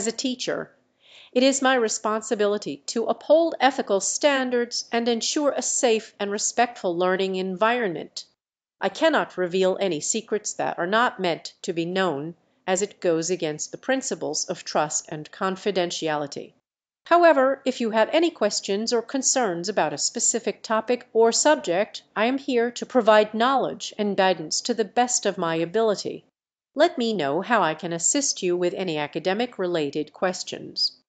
as a teacher, it is my responsibility to uphold ethical standards and ensure a safe and respectful learning environment. I cannot reveal any secrets that are not meant to be known, as it goes against the principles of trust and confidentiality. However, if you have any questions or concerns about a specific topic or subject, I am here to provide knowledge and guidance to the best of my ability. Let me know how I can assist you with any academic related questions.